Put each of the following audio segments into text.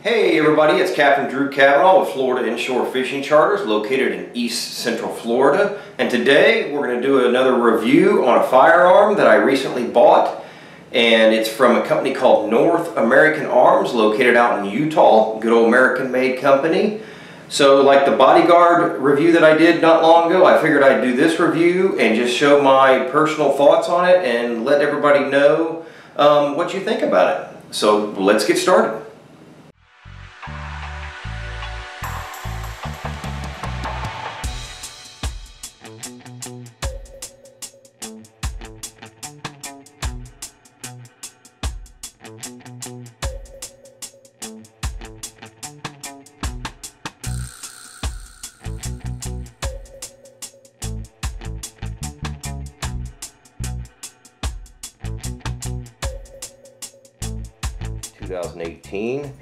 Hey everybody, it's Captain Drew Cavanaugh with Florida Inshore Fishing Charters located in East Central Florida. And today we're going to do another review on a firearm that I recently bought. And it's from a company called North American Arms located out in Utah. Good old American made company. So like the bodyguard review that I did not long ago, I figured I'd do this review and just show my personal thoughts on it and let everybody know um, what you think about it. So let's get started. 2018.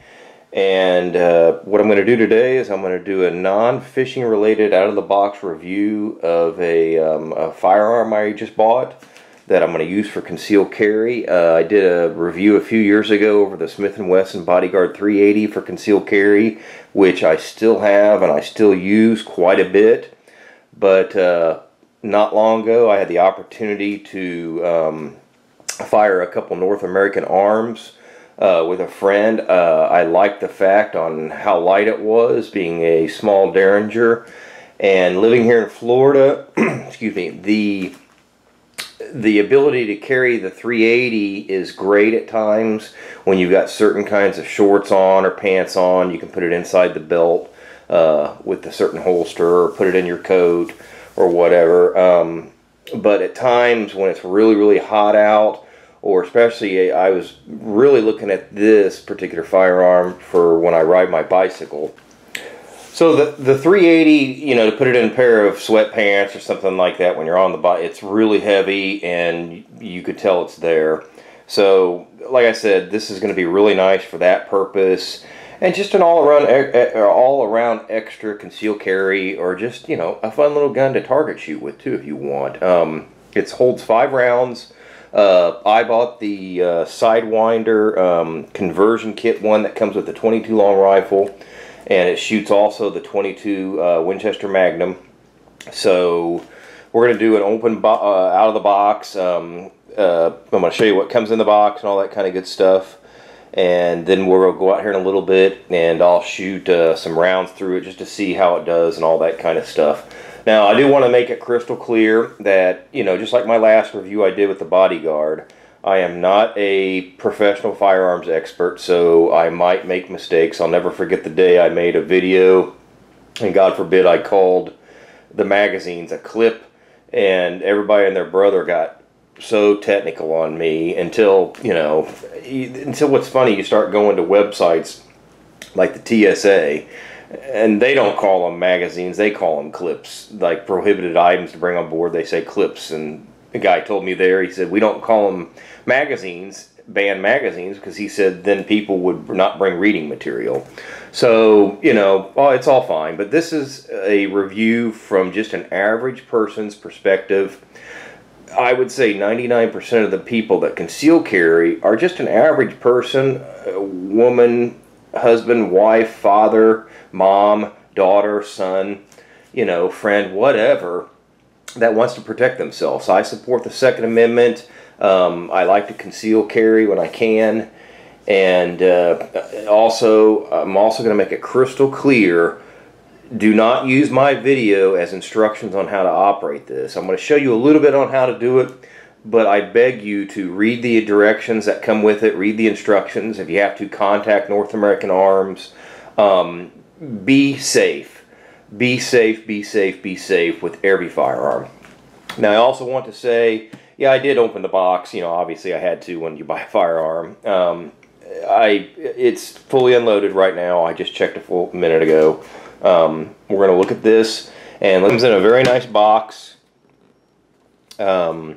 And uh, what I'm going to do today is I'm going to do a non-fishing related out-of-the-box review of a, um, a, firearm I just bought that I'm going to use for concealed carry. Uh, I did a review a few years ago over the Smith & Wesson Bodyguard 380 for concealed carry, which I still have and I still use quite a bit. But uh, not long ago I had the opportunity to um, fire a couple North American arms uh, with a friend. Uh, I liked the fact on how light it was, being a small Derringer, and living here in Florida. excuse me. The the ability to carry the 380 is great at times when you've got certain kinds of shorts on or pants on. You can put it inside the belt uh, with a certain holster or put it in your coat or whatever. Um, but at times when it's really, really hot out, or especially I was really looking at this particular firearm for when I ride my bicycle. So the the 380, you know, to put it in a pair of sweatpants or something like that when you're on the bike, it's really heavy and you could tell it's there. So, like I said, this is going to be really nice for that purpose, and just an all around all around extra conceal carry, or just you know a fun little gun to target shoot with too if you want. Um, it holds five rounds. Uh, I bought the uh, Sidewinder um, conversion kit one that comes with the 22 long rifle and it shoots also the 22 uh, Winchester Magnum. So we're going to do an open uh, out of the box. Um, uh, I'm going to show you what comes in the box and all that kind of good stuff. And then we'll go out here in a little bit and I'll shoot uh, some rounds through it just to see how it does and all that kind of stuff. Now, I do want to make it crystal clear that, you know, just like my last review I did with the Bodyguard, I am not a professional firearms expert, so I might make mistakes. I'll never forget the day I made a video, and God forbid I called the magazines a clip, and everybody and their brother got so technical on me until, you know, until what's funny, you start going to websites like the TSA, and they don't call them magazines they call them clips like prohibited items to bring on board they say clips and the guy told me there he said we don't call them magazines ban magazines because he said then people would not bring reading material. So you know oh, it's all fine but this is a review from just an average person's perspective I would say 99% of the people that conceal carry are just an average person, a woman, husband, wife, father, mom, daughter, son, you know, friend, whatever, that wants to protect themselves. I support the Second Amendment. Um, I like to conceal carry when I can. And uh, also, I'm also going to make it crystal clear do not use my video as instructions on how to operate this. I'm going to show you a little bit on how to do it, but I beg you to read the directions that come with it, read the instructions. If you have to, contact North American Arms. Um, be safe. Be safe, be safe, be safe with every firearm. Now, I also want to say, yeah, I did open the box. You know, obviously I had to when you buy a firearm. Um, I It's fully unloaded right now. I just checked a full minute ago. Um, we're going to look at this. And it comes in a very nice box. Um,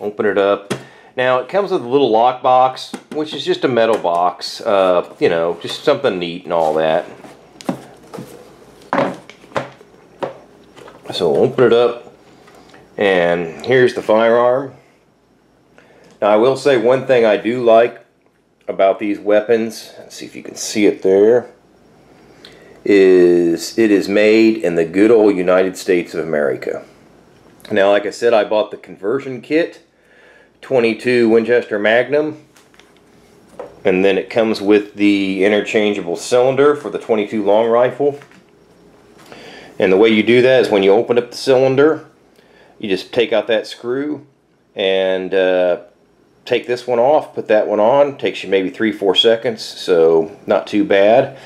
open it up. Now, it comes with a little lock box, which is just a metal box. Uh, you know, just something neat and all that. So open it up and here's the firearm. Now I will say one thing I do like about these weapons, Let's see if you can see it there, is it is made in the good old United States of America. Now, like I said, I bought the conversion kit, 22 Winchester Magnum, and then it comes with the interchangeable cylinder for the 22 long rifle. And the way you do that is when you open up the cylinder, you just take out that screw and uh, take this one off, put that one on. Takes you maybe three, four seconds, so not too bad.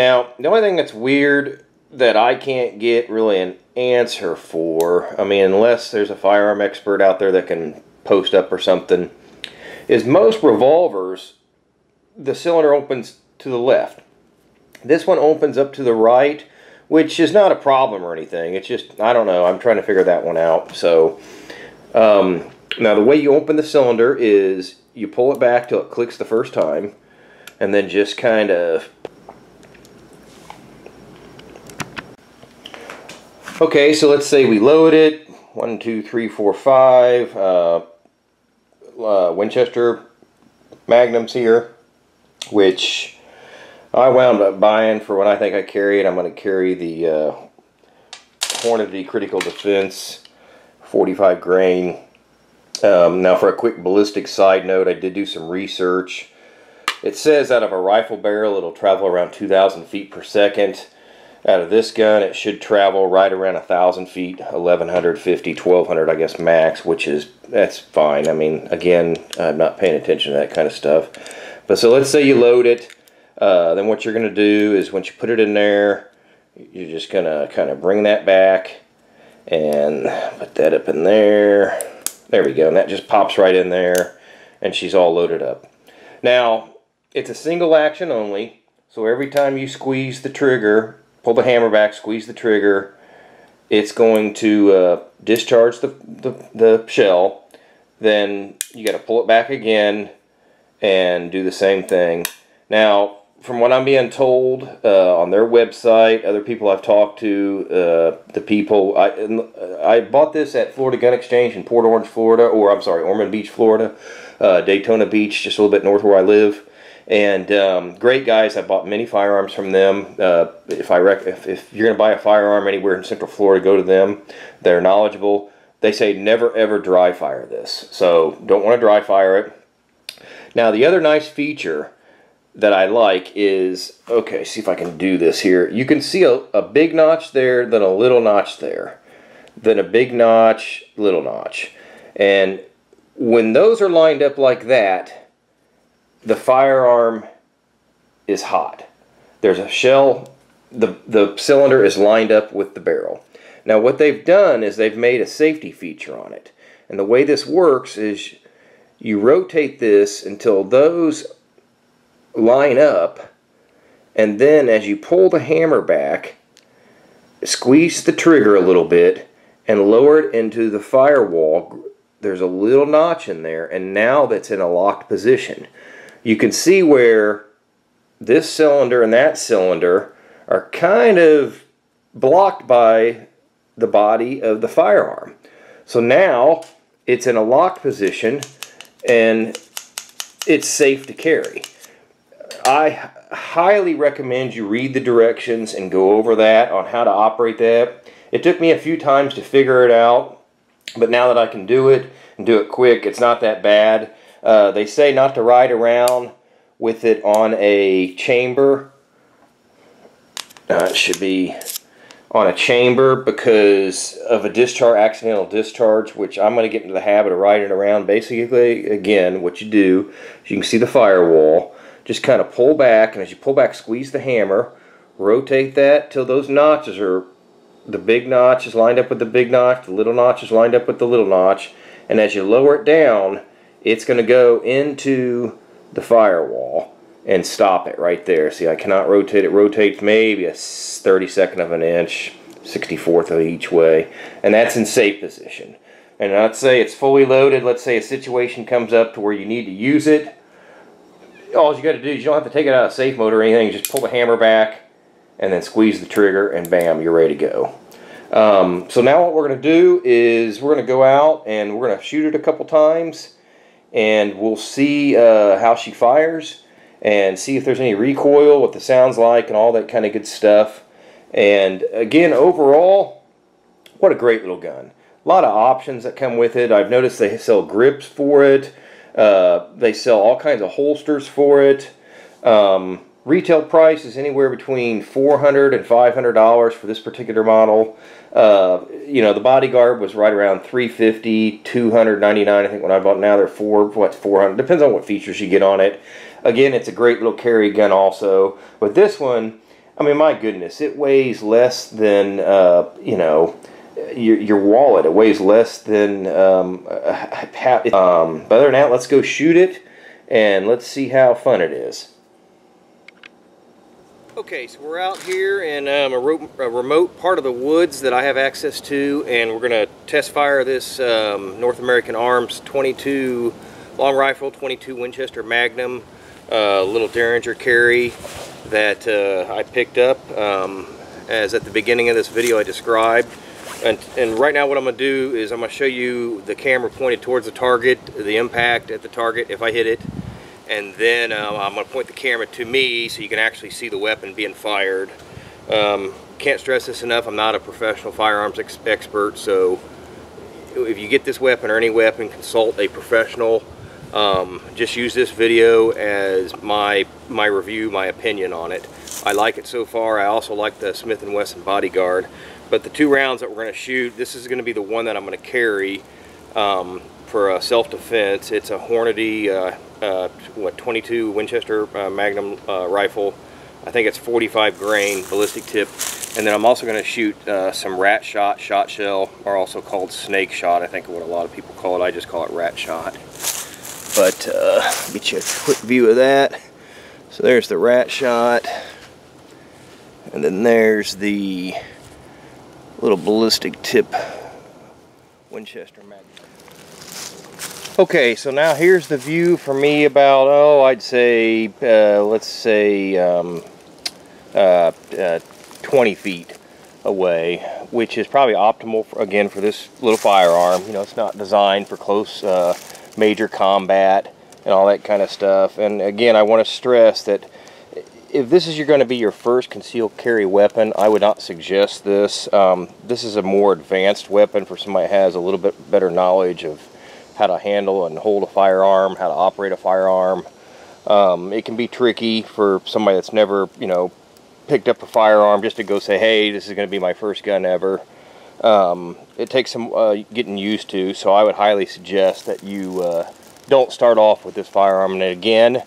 Now, the only thing that's weird that I can't get really an answer for, I mean, unless there's a firearm expert out there that can post up or something, is most revolvers, the cylinder opens to the left. This one opens up to the right, which is not a problem or anything. It's just, I don't know, I'm trying to figure that one out. So, um, now the way you open the cylinder is you pull it back till it clicks the first time and then just kind of okay so let's say we load it one two three four five uh, uh, Winchester Magnums here which I wound up buying for what I think I carry it I'm going to carry the uh, Hornady Critical Defense 45 grain um, now for a quick ballistic side note, I did do some research. It says out of a rifle barrel it'll travel around 2,000 feet per second. Out of this gun it should travel right around a 1,000 feet, 1,150, 1,200 I guess max, which is, that's fine. I mean, again, I'm not paying attention to that kind of stuff. But so let's say you load it. Uh, then what you're going to do is once you put it in there, you're just going to kind of bring that back and put that up in there there we go. And that just pops right in there and she's all loaded up. Now, it's a single action only. So every time you squeeze the trigger, pull the hammer back, squeeze the trigger, it's going to uh, discharge the, the, the shell. Then you got to pull it back again and do the same thing. Now, from what I'm being told uh, on their website, other people I've talked to, uh, the people I I bought this at Florida Gun Exchange in Port Orange, Florida, or I'm sorry, Ormond Beach, Florida, uh, Daytona Beach, just a little bit north where I live. And um, great guys. I bought many firearms from them. Uh, if I rec- if, if you're going to buy a firearm anywhere in Central Florida, go to them. They're knowledgeable. They say never ever dry fire this, so don't want to dry fire it. Now the other nice feature that I like is, okay, see if I can do this here. You can see a, a big notch there, then a little notch there, then a big notch, little notch. And when those are lined up like that, the firearm is hot. There's a shell, the, the cylinder is lined up with the barrel. Now what they've done is they've made a safety feature on it. And the way this works is you rotate this until those line up and then as you pull the hammer back squeeze the trigger a little bit and lower it into the firewall there's a little notch in there and now that's in a locked position you can see where this cylinder and that cylinder are kind of blocked by the body of the firearm so now it's in a locked position and it's safe to carry I highly recommend you read the directions and go over that on how to operate that. It took me a few times to figure it out, but now that I can do it and do it quick, it's not that bad. Uh, they say not to ride around with it on a chamber. Uh, it should be on a chamber because of a discharge, accidental discharge, which I'm going to get into the habit of riding around. Basically, again, what you do is you can see the firewall just kind of pull back, and as you pull back, squeeze the hammer, rotate that till those notches are, the big notch is lined up with the big notch, the little notch is lined up with the little notch, and as you lower it down, it's going to go into the firewall and stop it right there. See, I cannot rotate it. Rotates maybe a 32nd of an inch, 64th of each way, and that's in safe position. And let's say it's fully loaded. Let's say a situation comes up to where you need to use it all you got to do is you don't have to take it out of safe mode or anything. Just pull the hammer back and then squeeze the trigger and bam, you're ready to go. Um, so now what we're going to do is we're going to go out and we're going to shoot it a couple times and we'll see uh, how she fires and see if there's any recoil, what the sound's like, and all that kind of good stuff. And again, overall, what a great little gun. A lot of options that come with it. I've noticed they sell grips for it. Uh, they sell all kinds of holsters for it. Um, retail price is anywhere between $400 and $500 for this particular model. Uh, you know, the bodyguard was right around $350, $299. I think when I bought now they're four, what, 400 Depends on what features you get on it. Again, it's a great little carry gun also. But this one, I mean, my goodness, it weighs less than, uh, you know, your, your wallet. It weighs less than, um, um, but other than that, let's go shoot it and let's see how fun it is. Okay, so we're out here in um, a, a, remote part of the woods that I have access to, and we're going to test fire this um, North American Arms 22 long rifle, 22 Winchester Magnum, uh, little Derringer carry that uh, I picked up um, as at the beginning of this video I described. And, and right now what I'm going to do is I'm going to show you the camera pointed towards the target, the impact at the target if I hit it, and then um, I'm going to point the camera to me so you can actually see the weapon being fired. Um, can't stress this enough, I'm not a professional firearms ex expert, so if you get this weapon or any weapon, consult a professional. Um, just use this video as my my review, my opinion on it. I like it so far. I also like the Smith & Wesson Bodyguard. But the two rounds that we're going to shoot, this is going to be the one that I'm going to carry um, for self-defense. It's a Hornady uh, uh, what 22 Winchester uh, Magnum uh, rifle. I think it's 45 grain ballistic tip. And then I'm also going to shoot uh, some rat shot, shot shell, or also called snake shot. I think what a lot of people call it. I just call it rat shot. But uh, get you a quick view of that. So there's the rat shot. And then there's the little ballistic tip Winchester Magnum. Okay, so now here's the view for me about, oh, I'd say, uh, let's say um, uh, uh, 20 feet away, which is probably optimal, for, again, for this little firearm. You know, it's not designed for close uh, major combat and all that kind of stuff. And again, I want to stress that if this is going to be your first concealed carry weapon, I would not suggest this. Um, this is a more advanced weapon for somebody that has a little bit better knowledge of how to handle and hold a firearm, how to operate a firearm. Um, it can be tricky for somebody that's never, you know, picked up a firearm just to go say, hey, this is going to be my first gun ever. Um, it takes some uh, getting used to, so I would highly suggest that you uh, don't start off with this firearm. And again,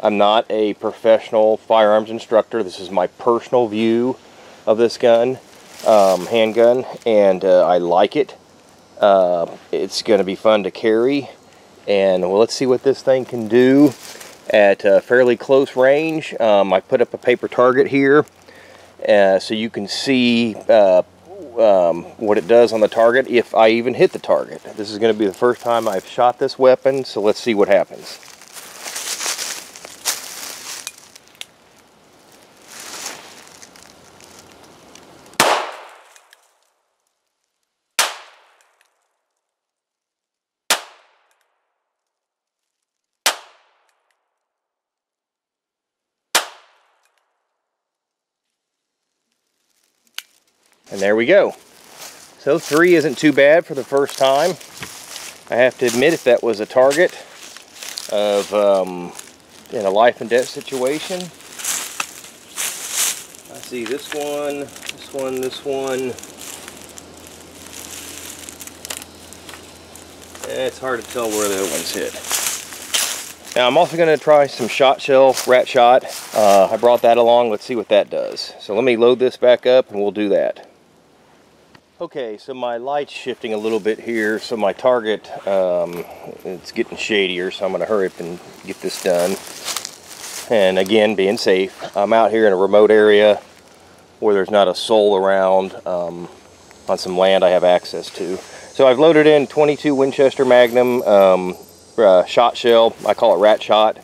I'm not a professional firearms instructor. This is my personal view of this gun, um, handgun, and uh, I like it. Uh, it's going to be fun to carry and well, let's see what this thing can do at a fairly close range. Um, I put up a paper target here uh, so you can see uh, um, what it does on the target if I even hit the target. This is going to be the first time I've shot this weapon so let's see what happens. There we go. So three isn't too bad for the first time. I have to admit if that was a target of um, in a life and death situation. I see this one, this one, this one. it's hard to tell where the other ones hit. Now I'm also going to try some shot shell rat shot. Uh, I brought that along. Let's see what that does. So let me load this back up and we'll do that. Okay, so my light's shifting a little bit here, so my target, um, it's getting shadier, so I'm going to hurry up and get this done. And again, being safe. I'm out here in a remote area where there's not a soul around um, on some land I have access to. So I've loaded in 22 Winchester Magnum um, uh, shot shell. I call it rat shot.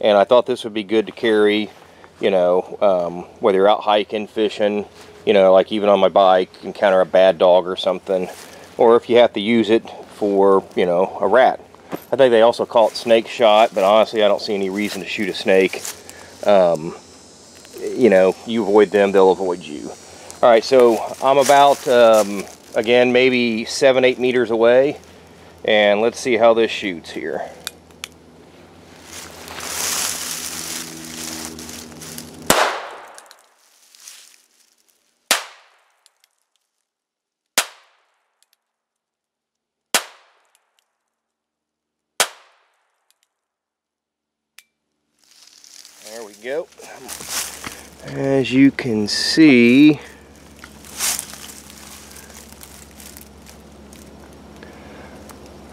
And I thought this would be good to carry, you know, um, whether you're out hiking, fishing, you know, like even on my bike, encounter a bad dog or something, or if you have to use it for, you know, a rat. I think they also call it snake shot, but honestly, I don't see any reason to shoot a snake. Um, you know, you avoid them, they'll avoid you. All right, so I'm about, um, again, maybe seven, eight meters away. And let's see how this shoots here. There we go. As you can see,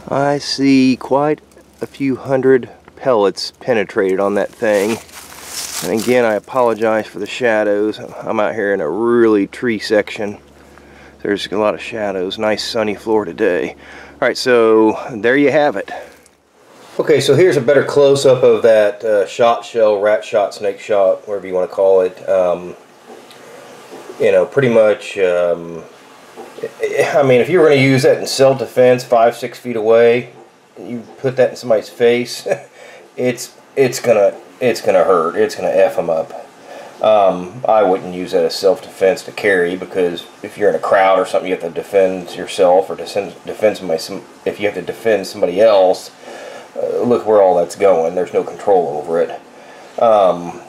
I see quite a few hundred pellets penetrated on that thing. And again, I apologize for the shadows. I'm out here in a really tree section. There's a lot of shadows. Nice sunny floor today. All right, so there you have it. Okay, so here's a better close-up of that uh, shot shell, rat shot, snake shot, whatever you want to call it. Um, you know, pretty much, um, I mean, if you were going to use that in self-defense, five, six feet away, you put that in somebody's face, it's it's gonna it's gonna hurt. It's gonna f them up. Um, I wouldn't use that as self-defense to carry because if you're in a crowd or something, you have to defend yourself or defend defend somebody. Some, if you have to defend somebody else uh, look where all that's going. There's no control over it. Um,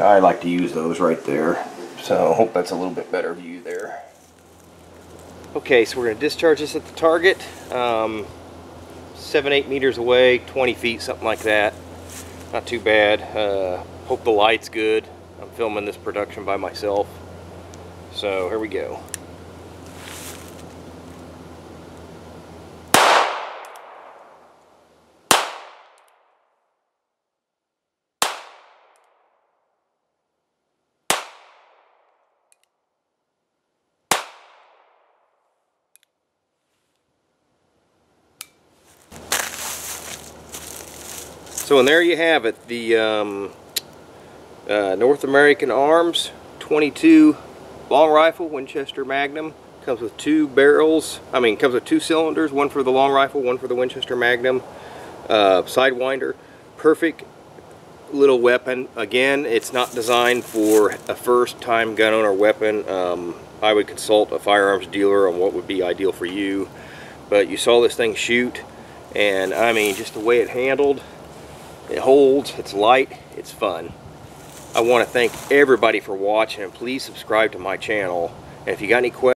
I like to use those right there. So I hope that's a little bit better view there. Okay, so we're going to discharge this at the target. Um, seven, eight meters away, 20 feet, something like that. Not too bad. Uh, hope the light's good. I'm filming this production by myself. So here we go. So and there you have it, the um, uh, North American Arms 22 long rifle Winchester Magnum. Comes with two barrels, I mean comes with two cylinders, one for the long rifle, one for the Winchester Magnum. Uh, Sidewinder, perfect little weapon. Again, it's not designed for a first time gun owner weapon. Um, I would consult a firearms dealer on what would be ideal for you. But you saw this thing shoot and I mean just the way it handled it holds, it's light, it's fun. I want to thank everybody for watching and please subscribe to my channel. And if you got any questions,